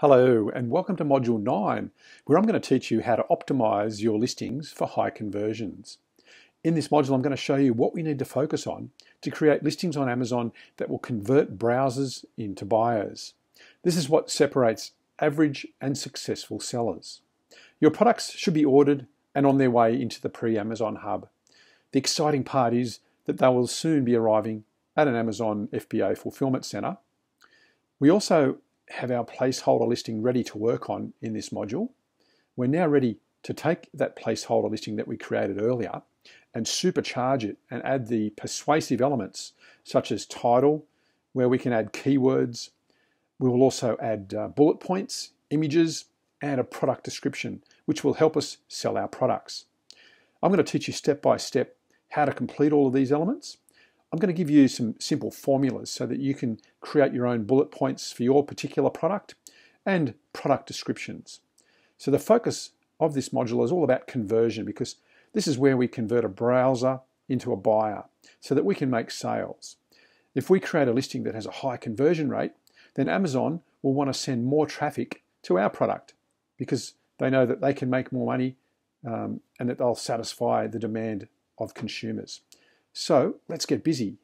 Hello and welcome to Module 9 where I'm going to teach you how to optimize your listings for high conversions. In this module I'm going to show you what we need to focus on to create listings on Amazon that will convert browsers into buyers. This is what separates average and successful sellers. Your products should be ordered and on their way into the pre-Amazon hub. The exciting part is that they will soon be arriving at an Amazon FBA fulfillment center. We also have our placeholder listing ready to work on in this module. We're now ready to take that placeholder listing that we created earlier and supercharge it and add the persuasive elements such as title, where we can add keywords. We will also add uh, bullet points, images, and a product description, which will help us sell our products. I'm going to teach you step by step how to complete all of these elements I'm going to give you some simple formulas so that you can create your own bullet points for your particular product and product descriptions. So the focus of this module is all about conversion because this is where we convert a browser into a buyer so that we can make sales. If we create a listing that has a high conversion rate, then Amazon will want to send more traffic to our product because they know that they can make more money um, and that they'll satisfy the demand of consumers. So let's get busy